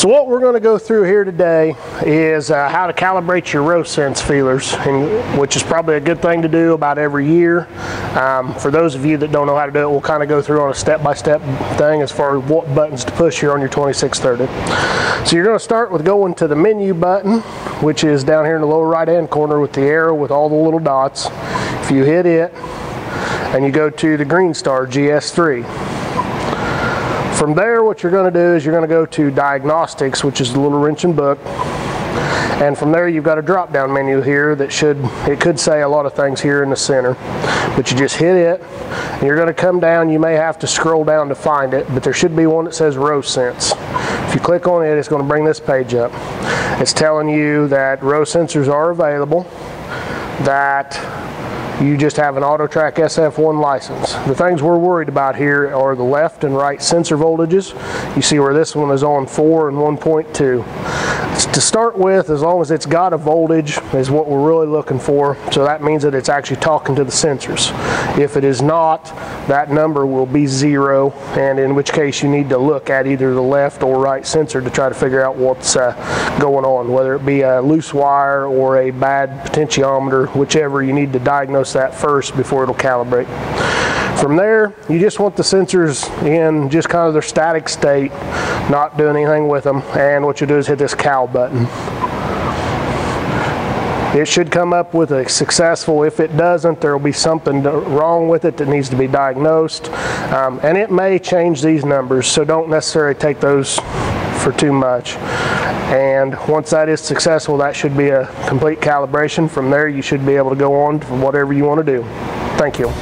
So what we're going to go through here today is uh, how to calibrate your row sense feelers, and, which is probably a good thing to do about every year. Um, for those of you that don't know how to do it, we'll kind of go through on a step-by-step -step thing as far as what buttons to push here on your 2630. So you're going to start with going to the menu button, which is down here in the lower right-hand corner with the arrow with all the little dots. If you hit it, and you go to the GreenStar GS3. From there, what you're going to do is you're going to go to Diagnostics, which is the little wrench and book. And from there, you've got a drop-down menu here that should, it could say a lot of things here in the center. But you just hit it, and you're going to come down. You may have to scroll down to find it, but there should be one that says Row Sense. If you click on it, it's going to bring this page up. It's telling you that row sensors are available, that you just have an AutoTrac SF1 license. The things we're worried about here are the left and right sensor voltages. You see where this one is on 4 and 1.2. To start with, as long as it's got a voltage is what we're really looking for. So that means that it's actually talking to the sensors. If it is not, that number will be zero and in which case you need to look at either the left or right sensor to try to figure out what's uh, going on, whether it be a loose wire or a bad potentiometer, whichever you need to diagnose that first before it'll calibrate. From there, you just want the sensors in just kind of their static state, not doing anything with them. And what you do is hit this cal button. It should come up with a successful. If it doesn't, there will be something wrong with it that needs to be diagnosed. Um, and it may change these numbers, so don't necessarily take those for too much. And once that is successful, that should be a complete calibration. From there, you should be able to go on to whatever you want to do. Thank you.